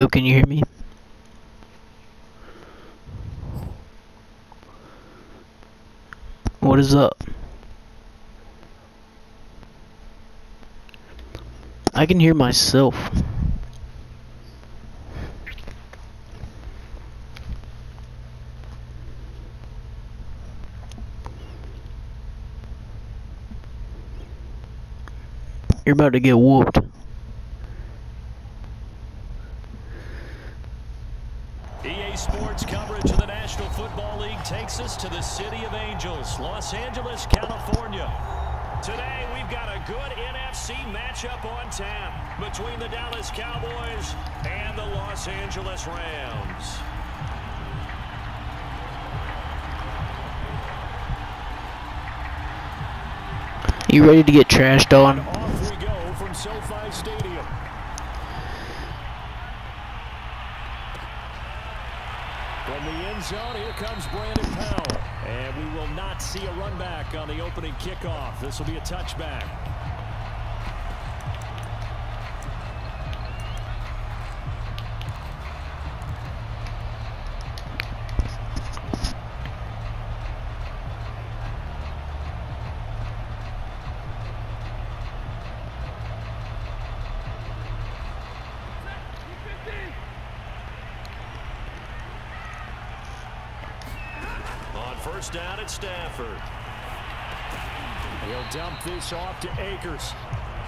Oh, can you hear me? What is up? I can hear myself. You're about to get whooped. EA Sports coverage of the National Football League takes us to the City of Angels, Los Angeles, California. Today, we've got a good NFC matchup on tap between the Dallas Cowboys and the Los Angeles Rams. You ready to get trashed on? Off we go from SoFi Stadium. From the end zone, here comes Brandon Powell. And we will not see a run back on the opening kickoff. This will be a touchback. First down at Stafford. He'll dump this off to Akers.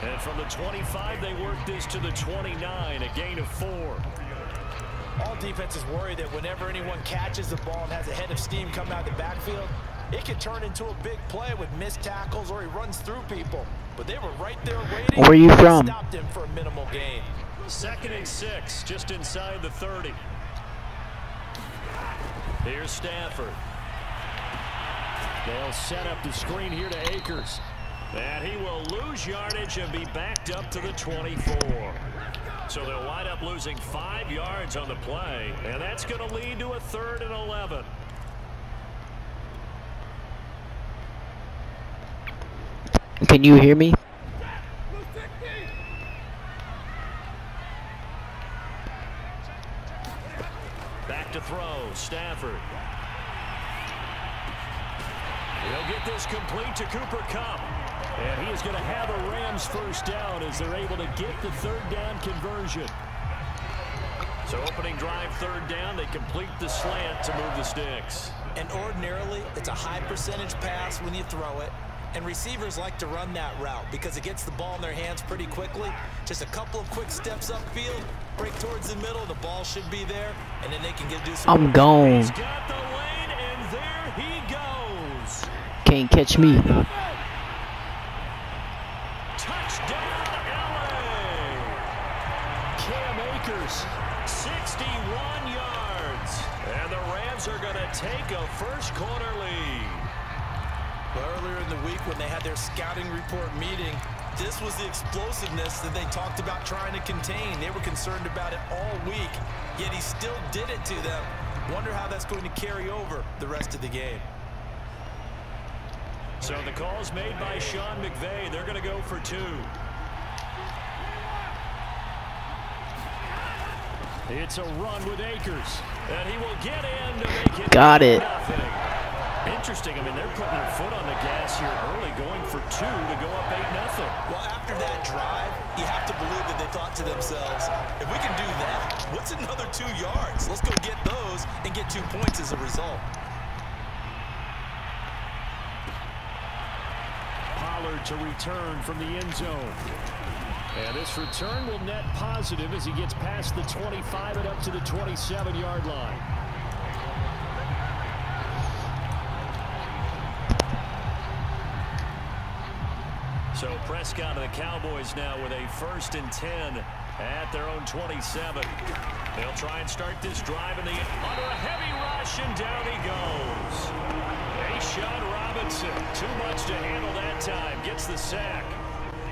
And from the 25, they work this to the 29, a gain of four. All defenses worry that whenever anyone catches the ball and has a head of steam coming out of the backfield, it can turn into a big play with missed tackles or he runs through people. But they were right there waiting. Where are you from? Stopped him for a minimal gain. Second and six, just inside the 30. Here's Stafford. They'll set up the screen here to Akers. And he will lose yardage and be backed up to the 24. So they'll wind up losing five yards on the play, and that's going to lead to a third and 11. Can you hear me? Back to throw, Stafford. He'll get this complete to Cooper Kupp. And he is going to have a Rams first down as they're able to get the third down conversion. So opening drive third down, they complete the slant to move the sticks. And ordinarily, it's a high percentage pass when you throw it. And receivers like to run that route because it gets the ball in their hands pretty quickly. Just a couple of quick steps upfield, break towards the middle, the ball should be there, and then they can get do some. I'm gone. Can't catch me. Touchdown, LA! Cam Akers, 61 yards. And the Rams are going to take a first quarter lead. Earlier in the week when they had their scouting report meeting, this was the explosiveness that they talked about trying to contain. They were concerned about it all week, yet he still did it to them. Wonder how that's going to carry over the rest of the game. So the call's made by Sean McVay. They're going to go for two. It's a run with Akers. And he will get in to make it Got it. nothing. Interesting. I mean, they're putting their foot on the gas here early, going for two to go up 8 nothing. Well, after that drive, you have to believe that they thought to themselves, if we can do that, what's another two yards? Let's go get those and get two points as a result. Pollard to return from the end zone. And this return will net positive as he gets past the 25 and up to the 27-yard line. So Prescott and the Cowboys now with a first and 10 at their own 27. They'll try and start this drive in the under a heavy rush and down he goes. Sean Robinson, too much to handle that time, gets the sack.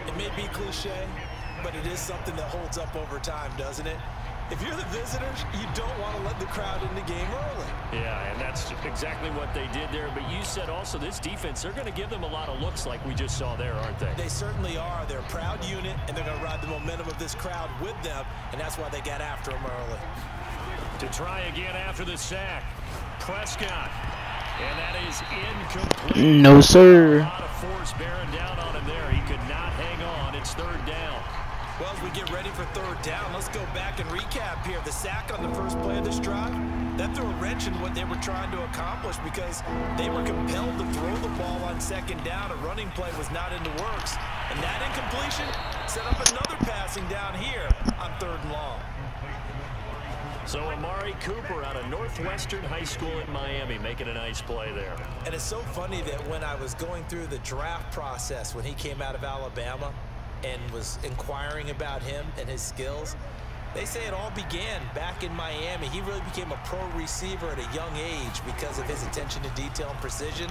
It may be cliche, but it is something that holds up over time, doesn't it? If you're the visitors, you don't want to let the crowd in the game early. Yeah, and that's exactly what they did there. But you said also this defense, they're going to give them a lot of looks like we just saw there, aren't they? They certainly are. They're a proud unit, and they're going to ride the momentum of this crowd with them, and that's why they got after them early. To try again after the sack, Prescott. And that is incomplete. No, sir. A lot of force bearing down on him there. He could not hang on. It's third down. Well, as we get ready for third down, let's go back and recap here. The sack on the first play of this drive, that threw a wrench in what they were trying to accomplish because they were compelled to throw the ball on second down. A running play was not in the works. And that incompletion set up another passing down here on third and long. So Amari Cooper out of Northwestern High School in Miami making a nice play there. And it's so funny that when I was going through the draft process when he came out of Alabama and was inquiring about him and his skills, they say it all began back in Miami. He really became a pro receiver at a young age because of his attention to detail and precision.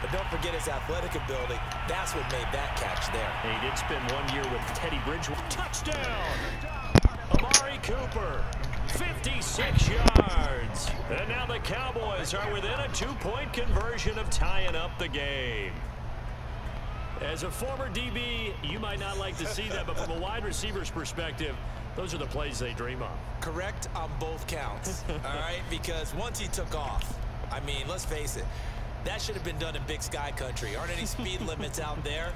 But don't forget his athletic ability. That's what made that catch there. He did spend one year with Teddy Bridgewater. Touchdown! Amari Cooper 56 yards. And now the Cowboys are within a two-point conversion of tying up the game. As a former DB, you might not like to see that, but from a wide receiver's perspective, those are the plays they dream of. Correct on both counts, all right? Because once he took off, I mean, let's face it, that should have been done in Big Sky Country. Aren't any speed limits out there?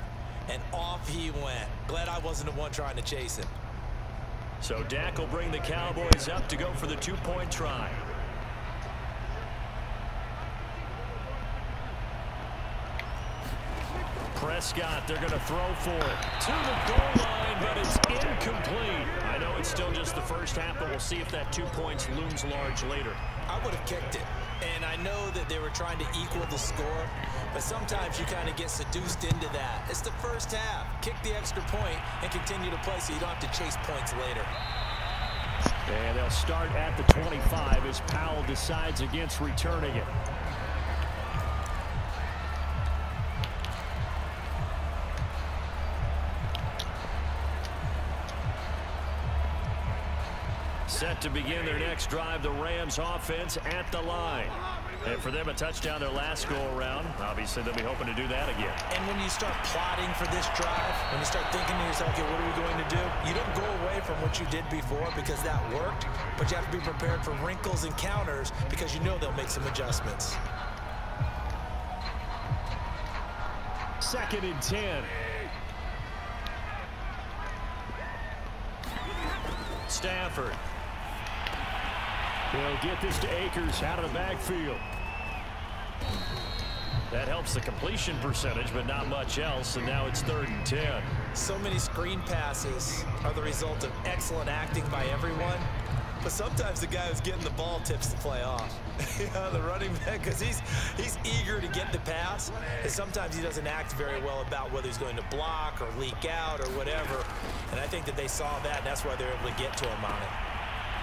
And off he went. Glad I wasn't the one trying to chase him. So Dak will bring the Cowboys up to go for the two-point try. Prescott, they're going to throw for it. To the goal line, but it's incomplete. I know it's still just the first half, but we'll see if that two points looms large later. I would have kicked it. And I know that they were trying to equal the score, but sometimes you kind of get seduced into that. It's the first half. Kick the extra point and continue to play so you don't have to chase points later. And they'll start at the 25 as Powell decides against returning it. Set to begin their next drive, the Rams offense at the line. And for them, a touchdown their last go-around. Obviously, they'll be hoping to do that again. And when you start plotting for this drive, when you start thinking to yourself, okay, what are we going to do? You don't go away from what you did before because that worked, but you have to be prepared for wrinkles and counters because you know they'll make some adjustments. Second and 10. Stafford. He'll get this to Akers out of the backfield. That helps the completion percentage, but not much else, and now it's third and 10. So many screen passes are the result of excellent acting by everyone, but sometimes the guy who's getting the ball tips the play off. know, the running back, because he's, he's eager to get the pass, and sometimes he doesn't act very well about whether he's going to block or leak out or whatever, and I think that they saw that, and that's why they're able to get to him on it.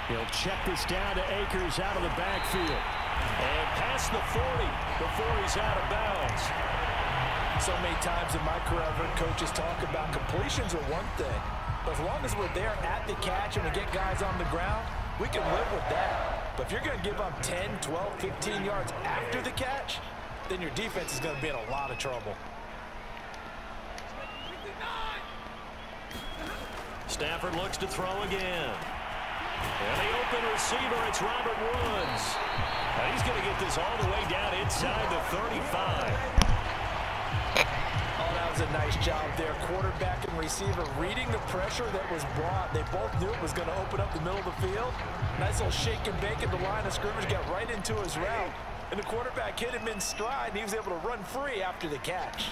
He'll check this down to Akers out of the backfield. And past the 40 before he's out of bounds. So many times in my career, I've heard coaches talk about completions are one thing. But as long as we're there at the catch and we get guys on the ground, we can live with that. But if you're going to give up 10, 12, 15 yards after the catch, then your defense is going to be in a lot of trouble. Stafford looks to throw again. And the open receiver, it's Robert Woods. And he's going to get this all the way down inside the 35. Oh, that was a nice job there. Quarterback and receiver reading the pressure that was brought. They both knew it was going to open up the middle of the field. Nice little shake and bake at the line of scrimmage. Got right into his route. And the quarterback hit him in stride, and he was able to run free after the catch.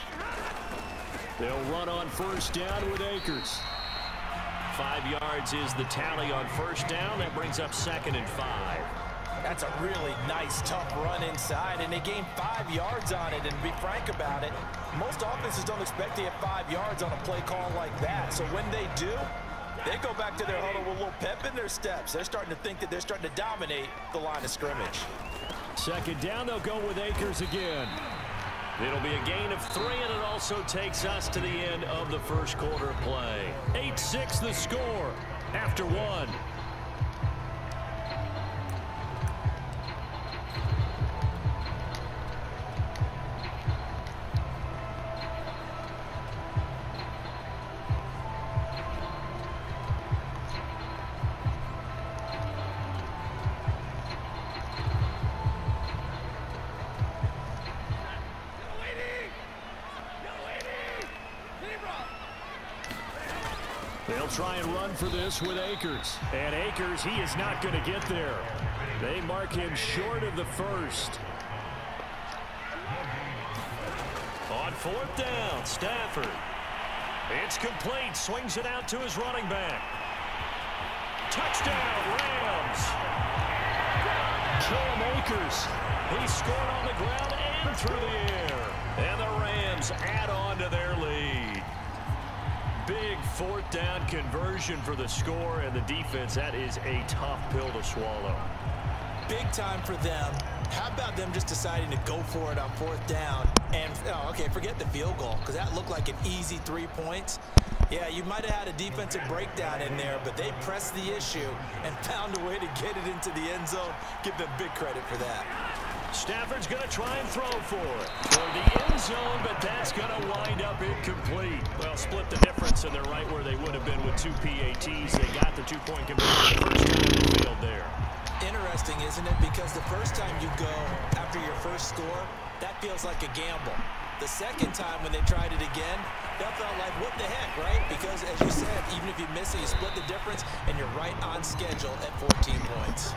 They'll run on first down with Akers. Five yards is the tally on first down. That brings up second and five. That's a really nice, tough run inside, and they gained five yards on it. And to be frank about it, most offenses don't expect to get five yards on a play call like that. So when they do, they go back to their huddle with a little pep in their steps. They're starting to think that they're starting to dominate the line of scrimmage. Second down, they'll go with Akers again. It'll be a gain of three, and it also takes us to the end of the first quarter play. 8-6 the score after one. Try and run for this with Akers. And Akers, he is not going to get there. They mark him short of the first. On fourth down, Stafford. It's complete. Swings it out to his running back. Touchdown, Rams. Cam Akers. He scored on the ground and through the air. And the Rams add on to their lead. Big fourth down conversion for the score and the defense. That is a tough pill to swallow. Big time for them. How about them just deciding to go for it on fourth down? And, oh, okay, forget the field goal, because that looked like an easy three points. Yeah, you might have had a defensive breakdown in there, but they pressed the issue and found a way to get it into the end zone. Give them big credit for that. Stafford's going to try and throw for it. Toward the end zone, but that's going to wind up incomplete. Well, split the difference, and they're right where they would have been with two PATs. They got the two-point conversion first time they failed there. Interesting, isn't it? Because the first time you go after your first score, that feels like a gamble. The second time when they tried it again, that felt like, what the heck, right? Because, as you said, even if you miss it, you split the difference, and you're right on schedule at 14 points.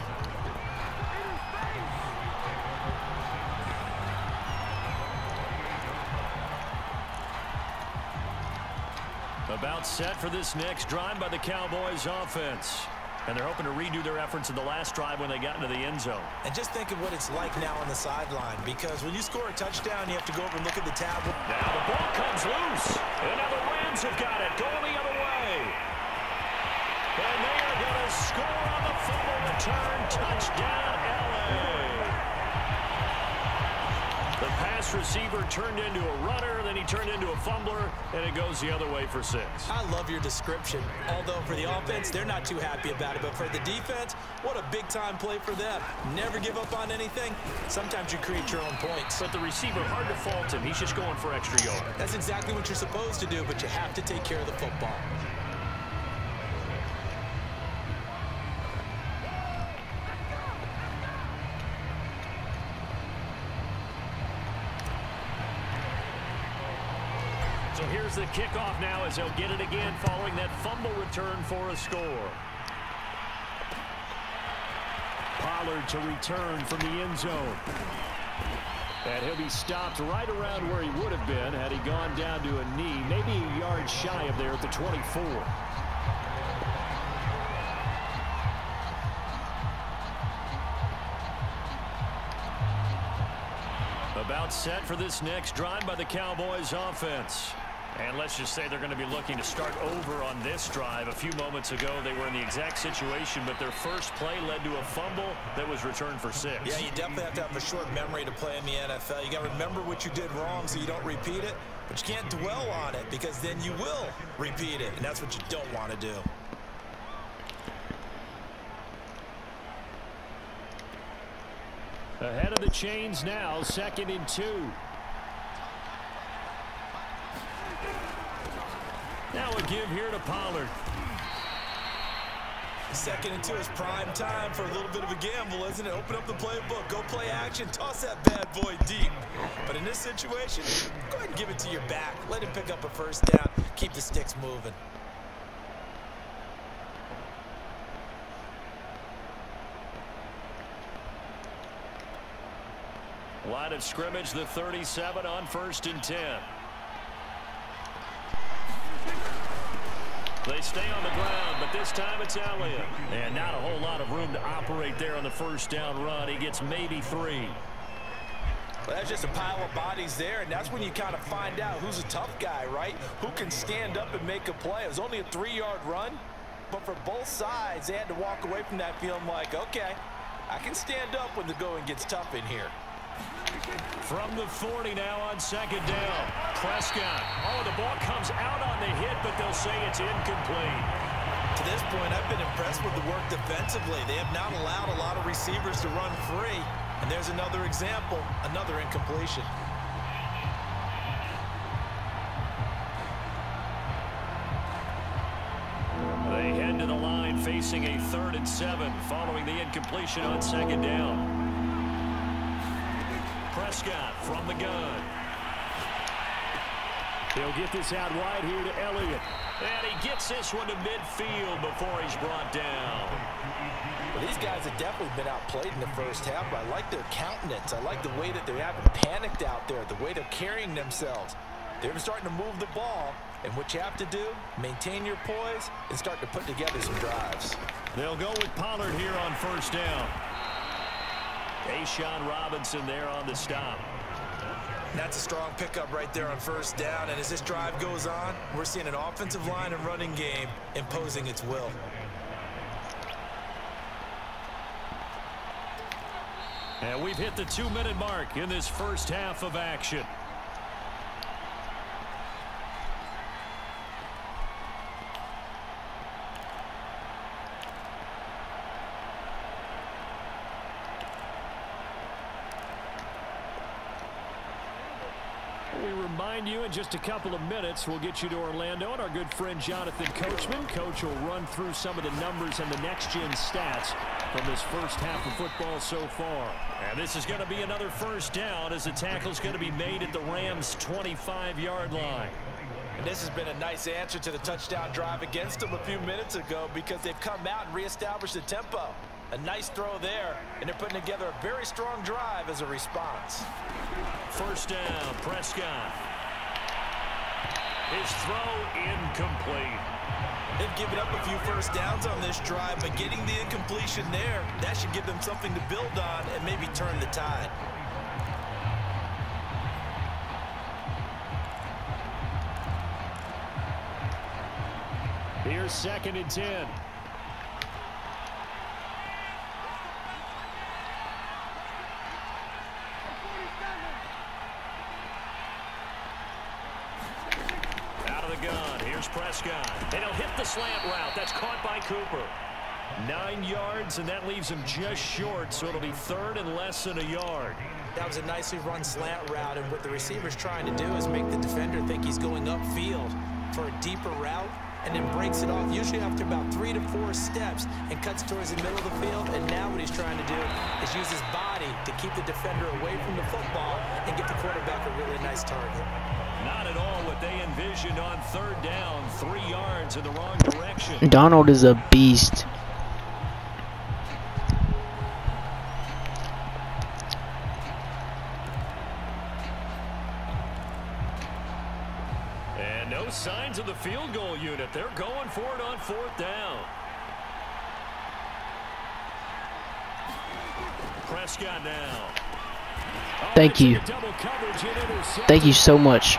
About set for this next drive by the Cowboys offense. And they're hoping to redo their efforts in the last drive when they got into the end zone. And just think of what it's like now on the sideline. Because when you score a touchdown, you have to go over and look at the tablet. Now the ball comes loose. And now the Rams have got it. Going the other way. And they are going to score on the fumble return. Touchdown, pass receiver turned into a runner, then he turned into a fumbler, and it goes the other way for six. I love your description. Although for the offense, they're not too happy about it. But for the defense, what a big-time play for them. Never give up on anything. Sometimes you create your own points. But the receiver, hard to fault him. He's just going for extra yard. That's exactly what you're supposed to do, but you have to take care of the football. So here's the kickoff now as they'll get it again following that fumble return for a score. Pollard to return from the end zone. And he'll be stopped right around where he would have been had he gone down to a knee, maybe a yard shy of there at the 24. About set for this next drive by the Cowboys offense. And let's just say they're going to be looking to start over on this drive. A few moments ago, they were in the exact situation, but their first play led to a fumble that was returned for six. Yeah, you definitely have to have a short memory to play in the NFL. You got to remember what you did wrong so you don't repeat it, but you can't dwell on it because then you will repeat it, and that's what you don't want to do. Ahead of the chains now, second and two. Now a give here to Pollard. Second and two is prime time for a little bit of a gamble, isn't it? Open up the playbook, go play action, toss that bad boy deep. But in this situation, go ahead and give it to your back. Let him pick up a first down. Keep the sticks moving. Line of scrimmage, the 37 on first and 10. They stay on the ground, but this time it's Elliott. And not a whole lot of room to operate there on the first down run. He gets maybe three. Well, that's just a pile of bodies there, and that's when you kind of find out who's a tough guy, right? Who can stand up and make a play. It was only a three-yard run, but for both sides, they had to walk away from that feeling like, okay, I can stand up when the going gets tough in here. From the 40 now on second down. Prescott. Oh, the ball comes out on the hit, but they'll say it's incomplete. To this point, I've been impressed with the work defensively. They have not allowed a lot of receivers to run free. And there's another example, another incompletion. They head to the line facing a third and seven following the incompletion on second down. Prescott from the gun. He'll get this out wide here to Elliott. And he gets this one to midfield before he's brought down. Well, these guys have definitely been outplayed in the first half, but I like their countenance. I like the way that they haven't panicked out there, the way they're carrying themselves. They're starting to move the ball, and what you have to do, maintain your poise and start to put together some drives. They'll go with Pollard here on first down. A'Shawn Robinson there on the stop. That's a strong pickup right there on first down. And as this drive goes on, we're seeing an offensive line and running game imposing its will. And we've hit the two-minute mark in this first half of action. You in just a couple of minutes, we'll get you to Orlando and our good friend Jonathan Coachman. Coach will run through some of the numbers and the next-gen stats from this first half of football so far. And this is going to be another first down as the tackle is going to be made at the Rams' 25-yard line. And this has been a nice answer to the touchdown drive against them a few minutes ago because they've come out and reestablished the tempo. A nice throw there, and they're putting together a very strong drive as a response. First down, Prescott. His throw incomplete. They've given up a few first downs on this drive, but getting the incompletion there, that should give them something to build on and maybe turn the tide. Here's second and 10. Prescott. And he'll hit slant route. That's caught by Cooper. Nine yards, and that leaves him just short, so it'll be third and less than a yard. That was a nicely run slant route, and what the receiver's trying to do is make the defender think he's going upfield for a deeper route, and then breaks it off, usually after about three to four steps, and cuts towards the middle of the field, and now what he's trying to do is use his body to keep the defender away from the football and get the quarterback a really nice target. Not at all what they envisioned on third down. Three yards in the wrong direction. Donald is a beast. And no signs of the field goal unit. They're going for it on fourth down. Prescott now. Thank you. Thank you so much.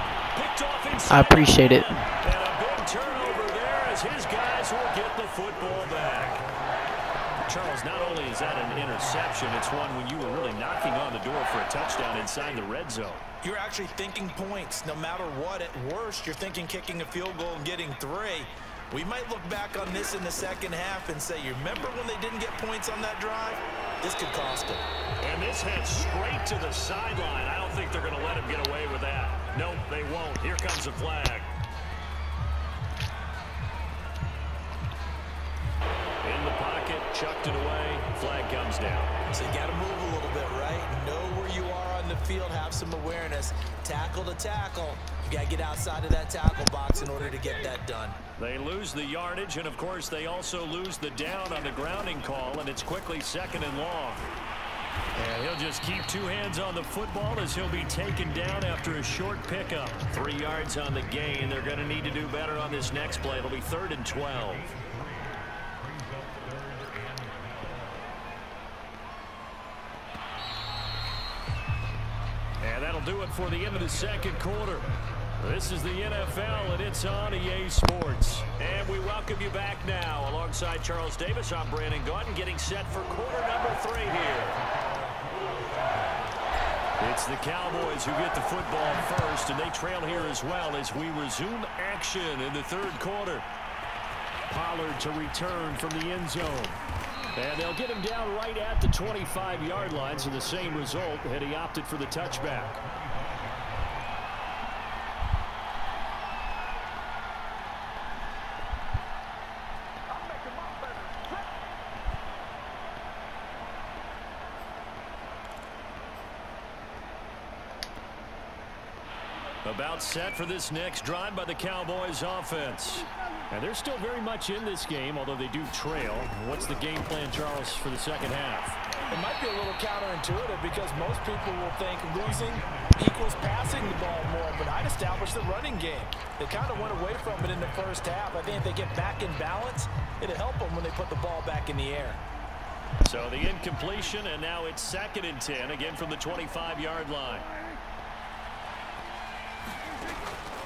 I appreciate it. And a big turnover there as his guys will get the football back. Charles, not only is that an interception, it's one when you were really knocking on the door for a touchdown inside the red zone. You're actually thinking points. No matter what, at worst, you're thinking kicking a field goal and getting three. We might look back on this in the second half and say, you remember when they didn't get points on that drive? This could cost him. And this heads straight to the sideline. I don't think they're going to let him get away with that. Nope, they won't. Here comes the flag. Chucked it away. Flag comes down. So you got to move a little bit, right? Know where you are on the field. Have some awareness. Tackle to tackle. You got to get outside of that tackle box in order to get that done. They lose the yardage, and of course they also lose the down on the grounding call, and it's quickly second and long. And he'll just keep two hands on the football as he'll be taken down after a short pickup. Three yards on the gain. They're going to need to do better on this next play. It'll be third and 12. It for the end of the second quarter. This is the NFL, and it's on EA Sports. And we welcome you back now. Alongside Charles Davis, I'm Brandon Gaudin, getting set for quarter number three here. It's the Cowboys who get the football first, and they trail here as well as we resume action in the third quarter. Pollard to return from the end zone. And they'll get him down right at the 25-yard line, so the same result had he opted for the touchback. About set for this next drive by the Cowboys offense. And they're still very much in this game, although they do trail. What's the game plan, Charles, for the second half? It might be a little counterintuitive because most people will think losing equals passing the ball more, but I'd establish the running game. They kind of went away from it in the first half. I think if they get back in balance, it'll help them when they put the ball back in the air. So the incompletion, and now it's second and 10, again from the 25-yard line.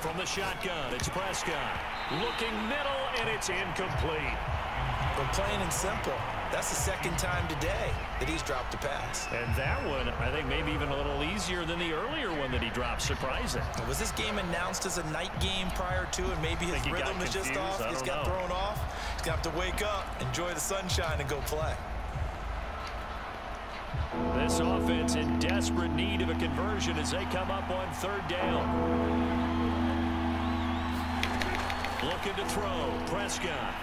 From the shotgun, it's Prescott. Looking middle, and it's incomplete. But plain and simple, that's the second time today that he's dropped a pass. And that one, I think maybe even a little easier than the earlier one that he dropped. Surprising. Was this game announced as a night game prior to, and maybe his rhythm is just off? He's got know. thrown off. He's got to wake up, enjoy the sunshine, and go play. This offense in desperate need of a conversion as they come up on third down. Looking to throw. Prescott.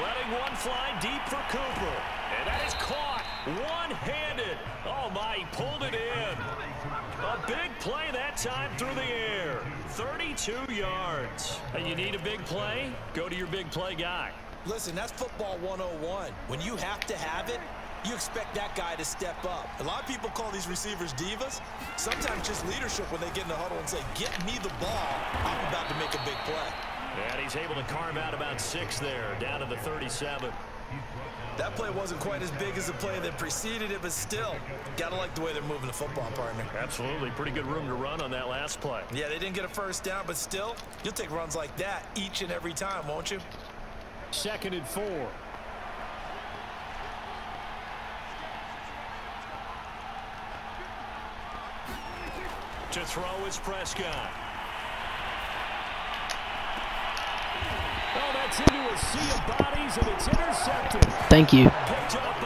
Letting one fly deep for Cooper. And that is caught. One-handed. Oh, my. He pulled it in. A big play that time through the air. 32 yards. And you need a big play? Go to your big play guy. Listen, that's football 101. When you have to have it, you expect that guy to step up. A lot of people call these receivers divas. Sometimes just leadership when they get in the huddle and say, get me the ball. I'm about to make a big play. And he's able to carve out about six there, down to the 37. That play wasn't quite as big as the play that preceded it, but still, got to like the way they're moving the football, partner. Absolutely. Pretty good room to run on that last play. Yeah, they didn't get a first down, but still, you'll take runs like that each and every time, won't you? Second and four. To throw is Prescott. Oh, that's into a sea of bodies, and it's intercepted. Thank you. Picked up